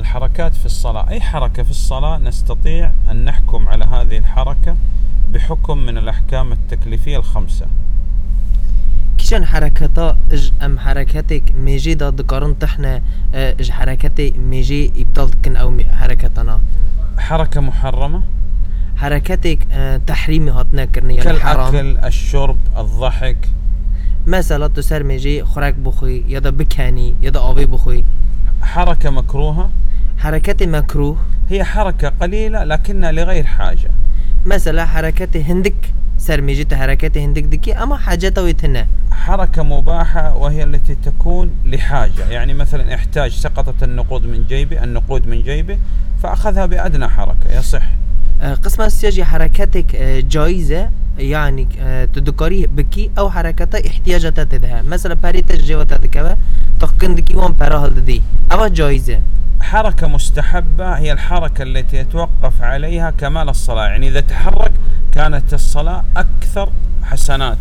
الحركات في الصلاة. أي حركة في الصلاة نستطيع أن نحكم على هذه الحركة بحكم من الأحكام التكليفية الخمسة. كيشان حركتا إج أم حركاتك ميجي دا دكارن تحنا آه، إج حركاتي ميجي كن أو حركتنا؟ حركة محرمة؟ حركاتك آه، تحريمي هاتنا كرني يعني كالأكل الشرب الضحك. مثلا تسر ميجي خوراك بخوي يدا بكاني يدا آبي بخوي. حركة مكروهة؟ حركات مكروه هي حركة قليلة لكنها لغير حاجة. مثلا حركات هندك سر ميجي حركات هندك دكي أما حاجته ويتنا حركة مباحة وهي التي تكون لحاجة. يعني مثلا إحتاج سقطت النقود من جيبه النقود من جيبه فأخذها بأدنى حركة يصح. أه، قسم السياجي حركاتك أه، جايزة يعني أه، تدكاري بكي أو حركات احتياجات تدها مثلا باريتا جيوة تدكوا تقن دكي وان براها دي. اما جايزة. حركة مستحبة هي الحركة التي يتوقف عليها كمال الصلاة. يعني إذا تحرك كانت الصلاة أكثر حسنات.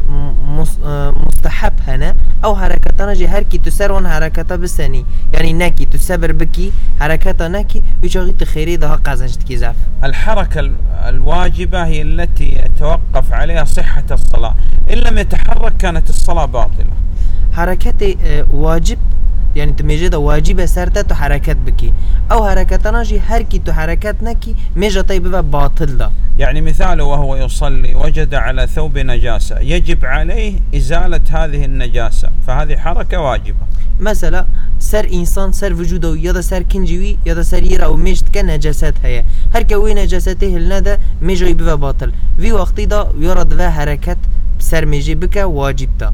م- مس- آه، مستحب هنا أو حركاتنا جي هر كي تسر وان حركاتا بسني. يعني ناكي تسبر بكي حركاتا ناكي ويشاغي تخيري ده قازنش تكي زاف الحركة ال- الواجبة هي التي يتوقف عليها صحة الصلاة. إن لم يتحرك كانت الصلاة باطلة. حركات آه، يعني تميجي ده واجب سرتا تو حركات بكي أو حركاتنا جي هر كي تو حركات ناكي ميجا طيب باطل ده يعني مثاله وهو يصلي وجد على ثوب نجاسة. يجب عليه إزالة هذه النجاسة. فهذه حركة واجبة. مثلا سر انسان سر وجوده یا دا سر کنجوی یا دا سر یرا و مشت که نجاست هيا هر وی نجاسته هل نده میجای بوا باطل. وی وقتی دا یارا دوا حرکت سر میجی بکه واجب دا.